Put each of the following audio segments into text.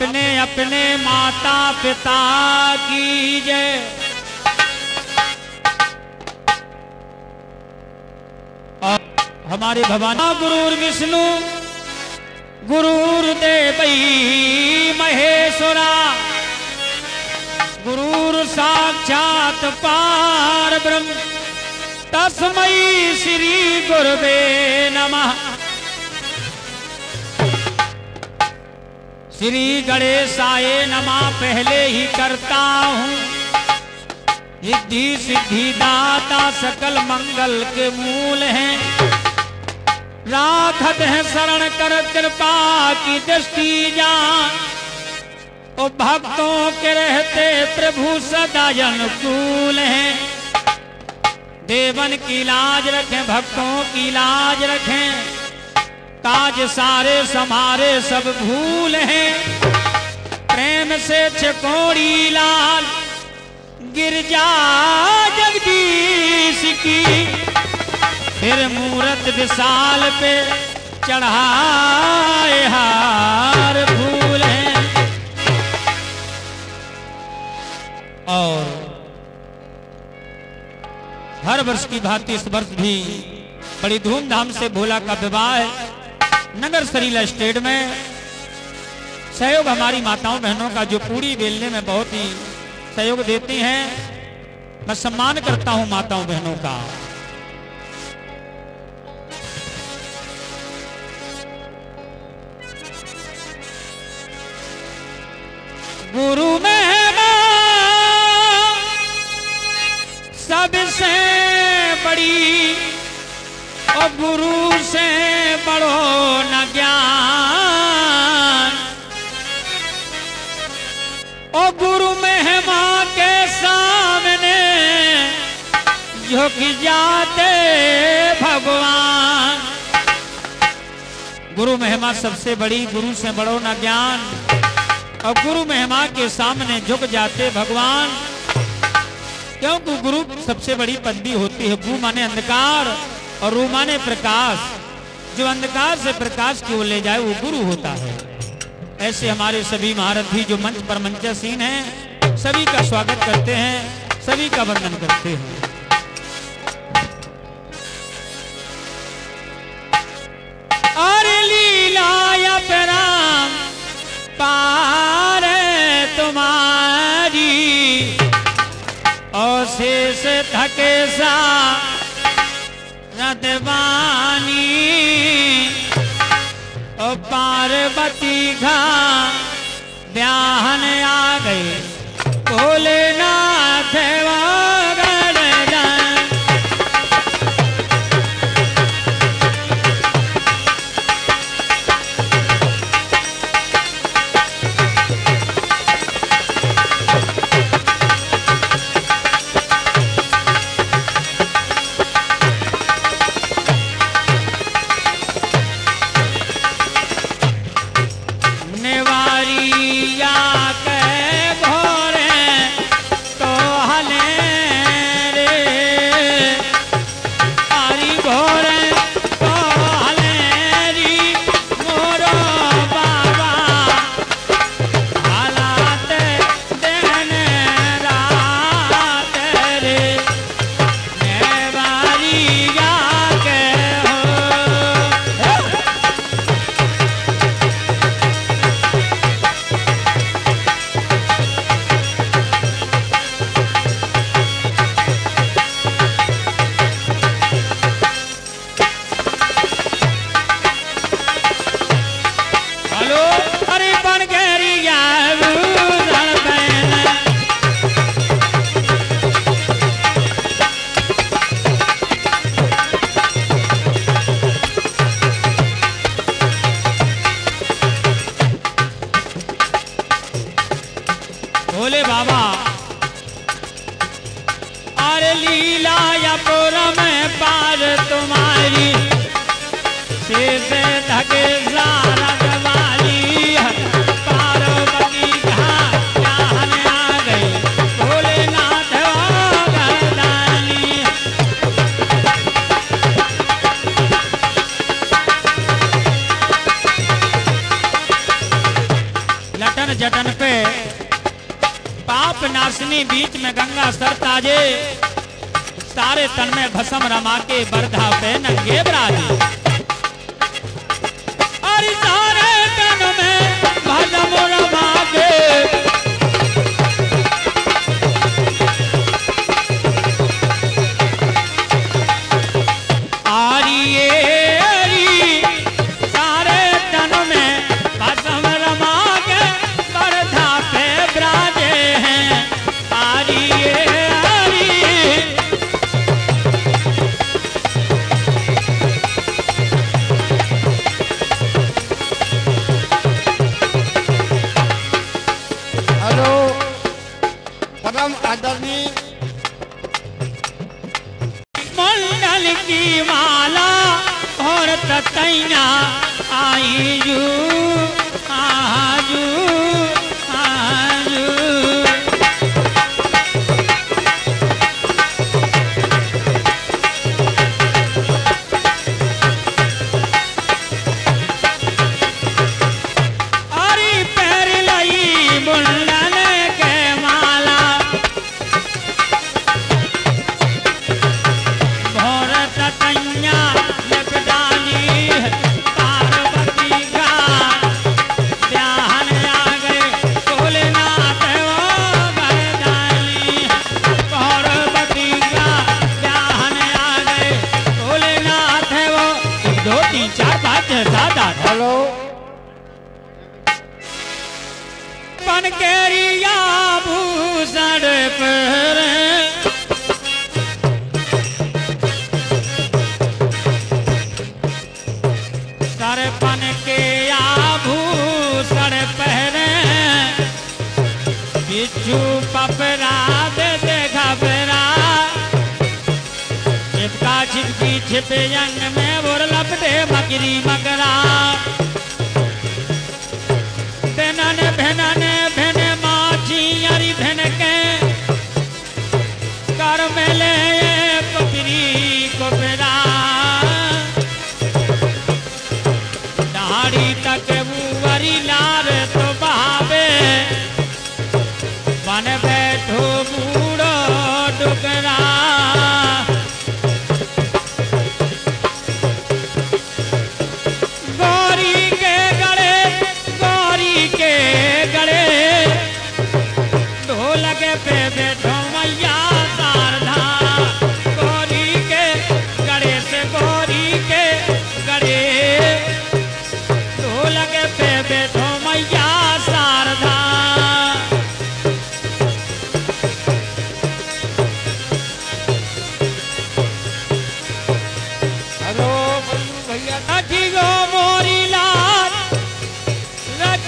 अपने अपने माता पिता की जय। और हमारे भगवान गुरुर विष्णु, गुरुर देवई महेश्वरा, गुरुर साक्षात पार ब्रह्म तस्मई श्री गुरुवे नमः। श्री गणेशाय नमा पहले ही करता हूँ। रिद्धि सिद्धि दाता सकल मंगल के मूल हैं। राखत है शरण कर कृपा की दृष्टि जान। ओ भक्तों के रहते प्रभु सदा अनुकूल हैं। देवन की लाज रखें, भक्तों की लाज रखें। काज सारे समारे सब भूल हैं। प्रेम से छकोड़ी लाल गिरजा जगदीश की। फिर मूरत विशाल पे चढ़ाए हार फूल हैं। और हर वर्ष की भांति इस वर्ष भी बड़ी धूमधाम से भोला का विवाह है। नगर सरीला स्टेट में सहयोग हमारी माताओं बहनों का जो पूरी बेलने में बहुत ही सहयोग देती हैं, मैं सम्मान करता हूँ माताओं बहनों का। गुरु मेहमा सबसे बड़ी और गुरु से झुक जाते भगवान। गुरु महिमा सबसे बड़ी, गुरु से बड़ो न ज्ञान। और गुरु महिमा के सामने झुक जाते भगवान। क्योंकि गुरु सबसे बड़ी पदवी होती है गु माने अंधकार और रू माने प्रकाश। जो अंधकार से प्रकाश की ओर ले जाए, वो गुरु होता है। ऐसे हमारे सभी महारथी जो मंच पर मंचासीन हैं, सभी का स्वागत करते हैं, सभी का वंदन करते हैं। शेष थके सा रदवानी पार्वती घा ब्याहन आ गए लटन जटन पे। पाप नाशनी बीच में गंगा सर ताजे। सारे तन में भसम रमा के बर्धा पे नंगे बराजे। सारे तन में भसम रमा के सर पन के आभूषण पहने। बिच्छू पपरा दे दे घबरा। छिपकी छिपे अंग में बोर लपटे मकरी मकरा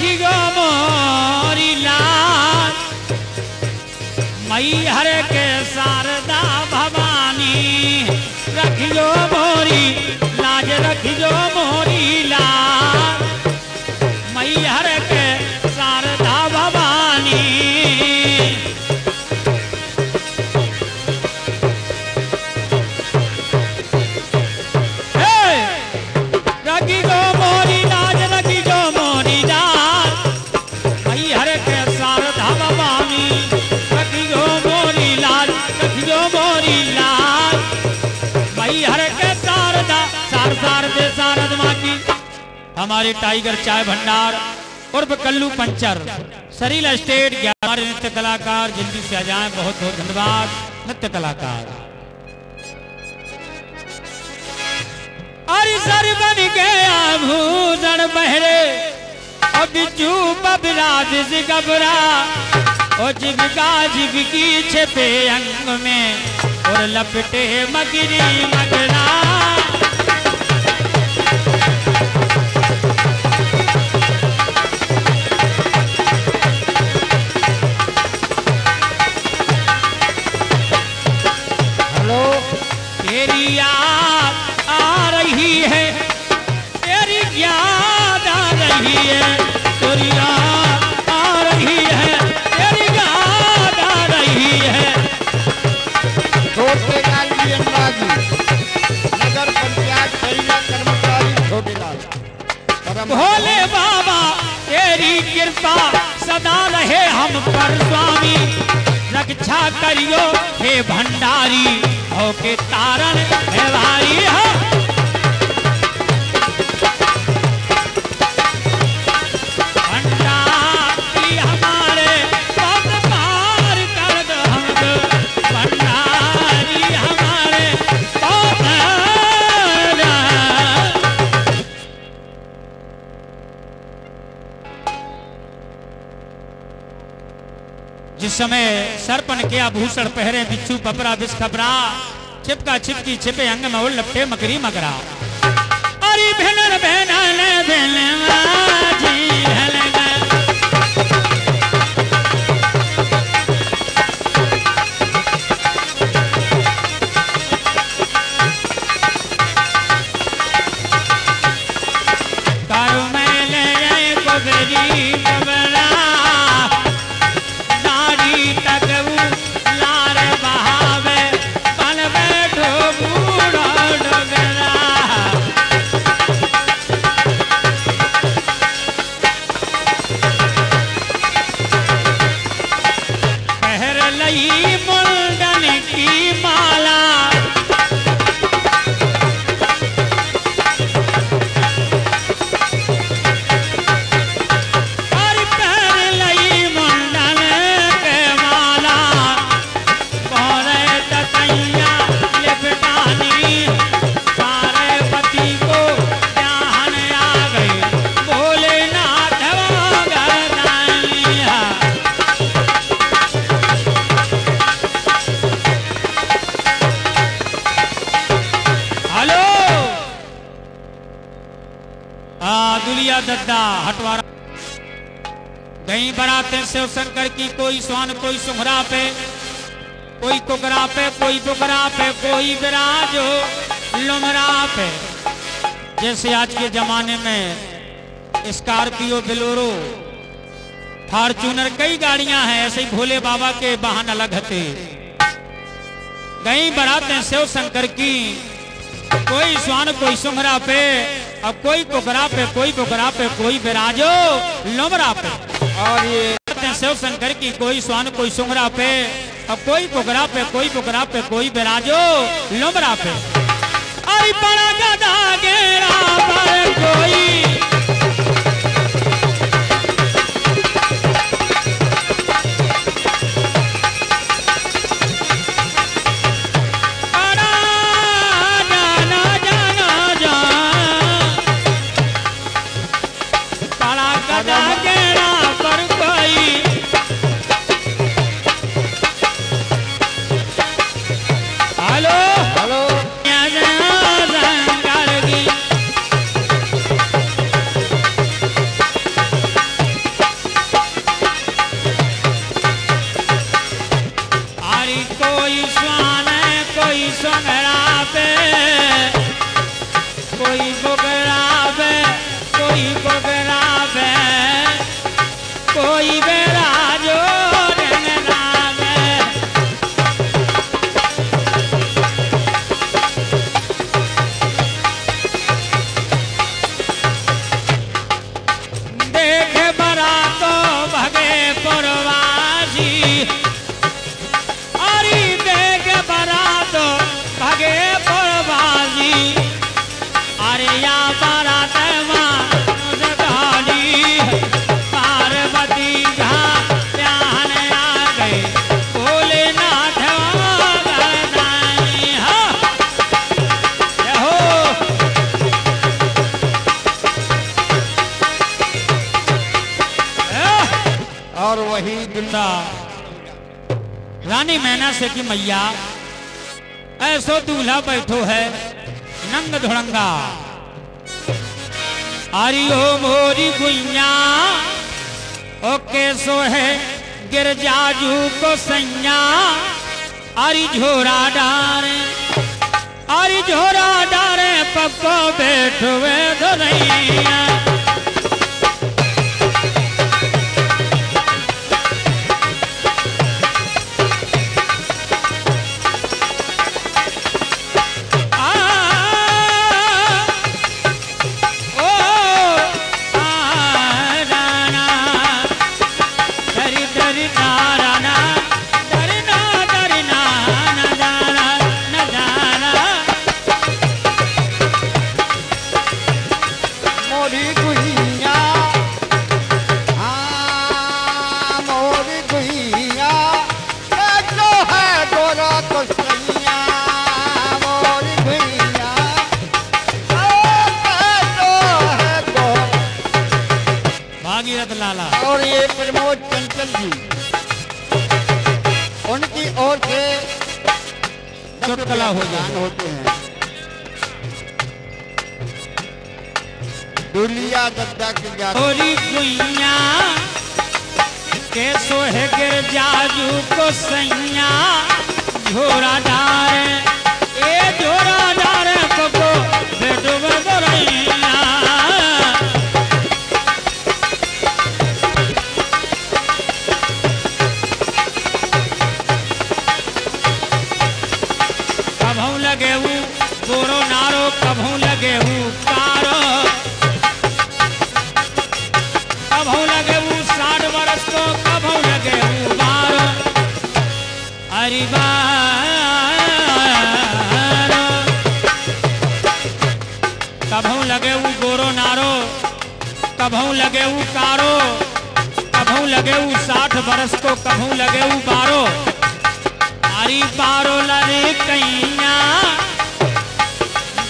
रखी गो मोरी लाल। मई हर के शारदा भवानी रखियो भई हर के शारदा सार सार दे शारद माँ की हमारे टाइगर चाय भंडार, उर्फ़ कल्लू पंचर। सरीला स्टेट हमारे नृत्य कलाकार जल्दी से आ जाएँ बहुत बहुत धन्यवाद, नृत्य कलाकार। अरे सर बन गया भूषण बहरे और बिच्छू बबरा बिज गबरा जीविका जीविकी छपे अंग में और लपटे मगरी मगरा। रक्षा करियो हे भंडारी हो। के तारण भारी हो समय सरपन के आभूषण पहरे बिच्छू पपरा बिस खबरा छिपका छिपकी छिपे अंग में उल्टे मकरी मकरा। अरे भेनर भेनर भेनर। गई बराते शिव शंकर की, कोई स्वान, कोई सुमरा पे, कोई कुकरा पे, कोई बुकरा पे, कोई विराजो लुमरा पे। जैसे आज के जमाने में स्कॉर्पियो, बिलोरो फॉर्चूनर कई गाड़ियाँ हैं, ऐसे ही भोले बाबा के वाहन अलग हते गई बराते शिव शंकर की, कोई स्वान, कोई सुमरा पे अब कोई कुकरा पे, कोई बुकरा पे, कोई विराजो लुमरा पे। और ये शिव शंकर की कोई स्वान, कोई सुंगरा पे, अब कोई पुकरा पे, कोई बुकरा पे, कोई बिराजो, लुमरा पे। अरे बड़ा गदा गेरा पर कोई मैना से की मैया, ऐसो दूल्हा बैठो है, नंग धुड़ंगा। आरी हो मोरी गुइया, ओ कैसो है गिरजाजू को सैया। आरी झोरा डारे, आरी झोरा डारे पक्को बैठो वे धुरैया। चंद जी उनकी ओर से चुटकला हो जान होते हैं। दुलिया गद्दा की थोड़ी दुनिया के सोहे गिर जाजू को सैया। झोरा डारे ए झोरा डारे को कभौ लगे बारो। अरे बारो लरे कैया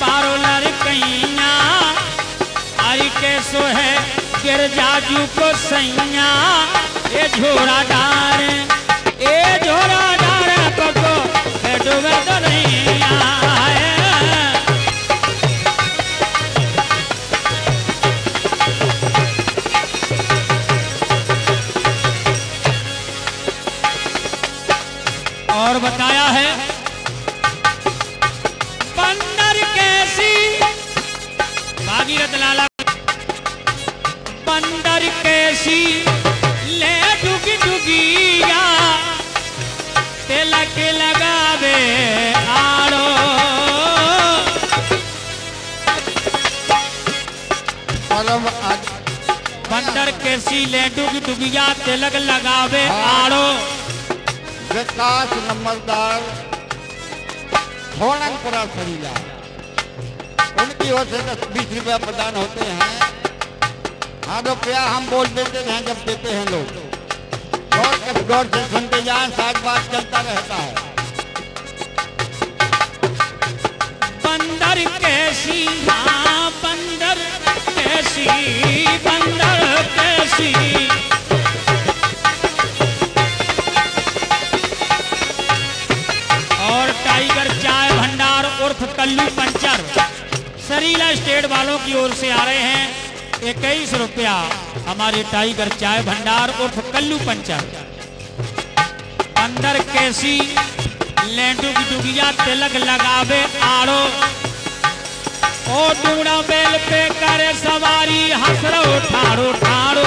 बारो लरे कैया अरे कैसो है गिर जाजू को सैया ए झोरा डार, ए झोरा डार पको ए डूबे तो नहीं आए बताया है। बंदर कैसी? भागीरथ लाला। बंदर कैसी? ले डुगी डुगिया तिलक लगावे आड़ो। परम आद। बंदर कैसी? ले डुगी डुगिया तिलक लगावे आड़ो। विकास नंबरदार थोड़नपुरा सरीला। उनकी ओर से दस, बीस रुपया प्रदान होते हैं। हाँ रुपया हम बोल देते हैं, जब देते हैं लोग। गौर के गौर से सुनते जाए, साथ बात चलता रहता है। बंदर कैसी हाँ बंदर कैसी, बंदर वालों की ओर से आ रहे हैं। इक्कीस रुपया। हमारे टाइगर चाय भंडार उर्फ़ कल्लू पंचर। अंदर कैसी लेंडू की डुगिया तिलक लगावे आड़ो। ओ डूड़ा बेल पे करे सवारी, हसरो, ठाड़ो ठाड़ो।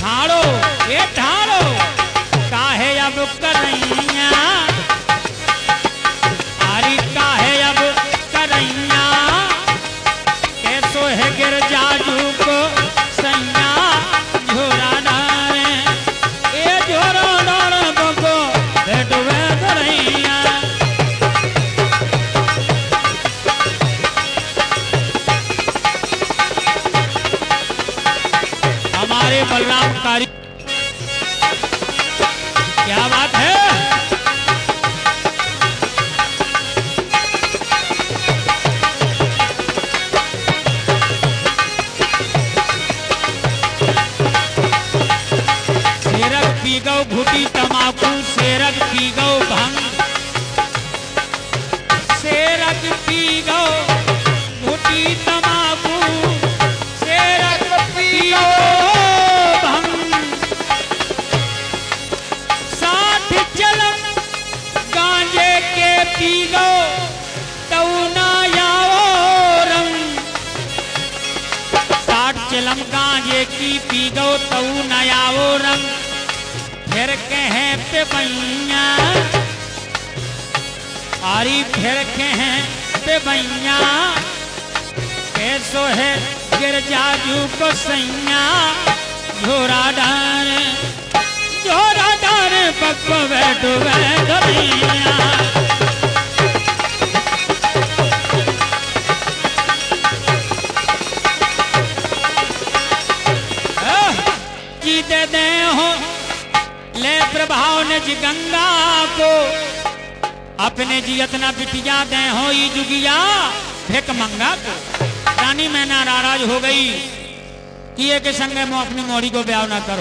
ठाड़ो, ये ठाड़ो। काहे अब करैया घुटी तमाकू सेरक पी गौ भंग। सेरक पी गौ, भूटी तमाकू सेरक पी गौ चिलम गांजे की पी गो तऊ नयावो रंग। फिर कहे पे बैया आरी फिर कहे पे बैया कैसो है गिर जाजू को सैया झोरा डार झोरा डार पक्को बैठो बैठो। ले निज गंगा को अपने जी इतना बिटिया दे हो जुगिया फेक मंगा को। रानी मैं नाराज़ हो गई के संग मैं अपनी मोरी को ब्याह ना कर